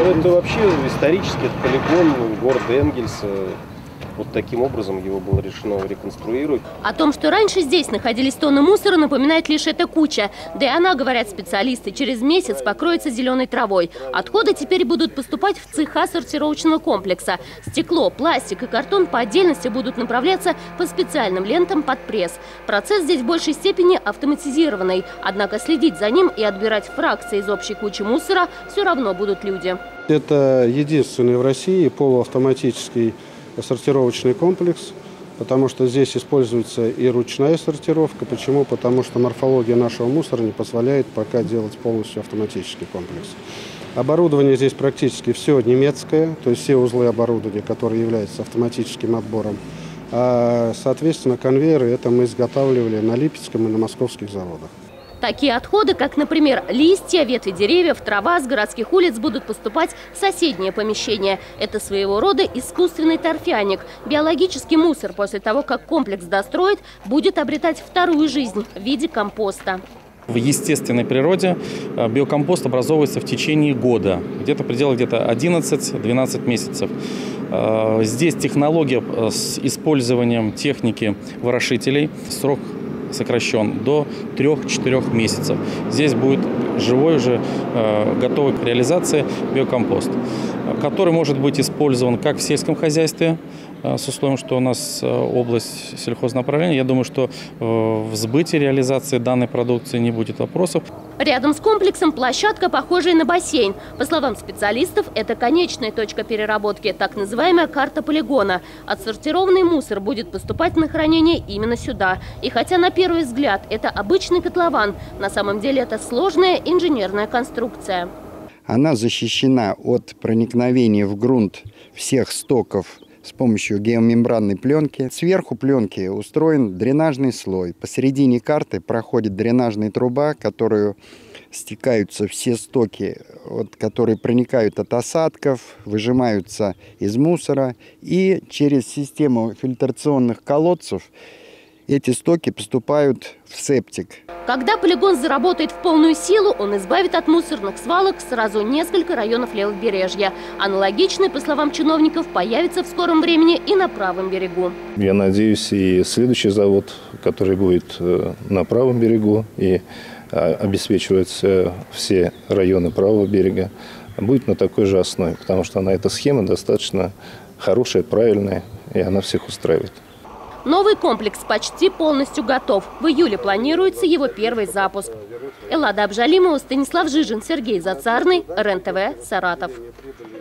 Это вообще исторически это полигон города Энгельса. Вот таким образом его было решено реконструировать. О том, что раньше здесь находились тонны мусора, напоминает лишь эта куча. Да и она, говорят специалисты, через месяц покроется зеленой травой. Отходы теперь будут поступать в цеха сортировочного комплекса. Стекло, пластик и картон по отдельности будут направляться по специальным лентам под пресс. Процесс здесь в большей степени автоматизированный. Однако следить за ним и отбирать фракции из общей кучи мусора все равно будут люди. Это единственный в России полуавтоматический сортировочный комплекс, потому что здесь используется и ручная сортировка. Почему? Потому что морфология нашего мусора не позволяет пока делать полностью автоматический комплекс. Оборудование здесь практически все немецкое, то есть все узлы оборудования, которые являются автоматическим отбором. А, соответственно, конвейеры это мы изготавливали на Липецком и на московских заводах. Такие отходы, как, например, листья, ветви деревьев, трава с городских улиц будут поступать в соседнее помещение. Это своего рода искусственный торфяник. Биологический мусор после того, как комплекс достроит, будет обретать вторую жизнь в виде компоста. В естественной природе э, биокомпост образовывается в течение года, где-то в пределах где-то 11-12 месяцев. Э, здесь технология э, с использованием техники ворошителей, срок сокращен до 3-4 месяцев. Здесь будет живой уже, э, готовый к реализации биокомпост, который может быть использован как в сельском хозяйстве, с условием, что у нас э, область сельхознаправления. Я думаю, что в сбытии реализации данной продукции не будет вопросов. Рядом с комплексом площадка, похожая на бассейн. По словам специалистов, это конечная точка переработки, так называемая карта полигона. Отсортированный мусор будет поступать на хранение именно сюда. И хотя на первый взгляд это обычный котлован, на самом деле это сложная инженерная конструкция. Она защищена от проникновения в грунт всех стоков с помощью геомембранной пленки. Сверху пленки устроен дренажный слой. Посередине карты проходит дренажная труба, которую стекаются все стоки, вот, которые проникают от осадков, выжимаются из мусора. И через систему фильтрационных колодцев эти стоки поступают в септик. Когда полигон заработает в полную силу, он избавит от мусорных свалок сразу несколько районов левобережья. Аналогичный, по словам чиновников, появится в скором времени и на правом берегу. Я надеюсь, и следующий завод, который будет э, на правом берегу и а, обеспечивать все районы правого берега, будет на такой же основе, потому что она, эта схема достаточно хорошая, правильная, и она всех устраивает. Новый комплекс почти полностью готов. В июле планируется его первый запуск. Эллада Абжалимова, Станислав Жижин, Сергей Зацарный, РЕН-ТВ, Саратов.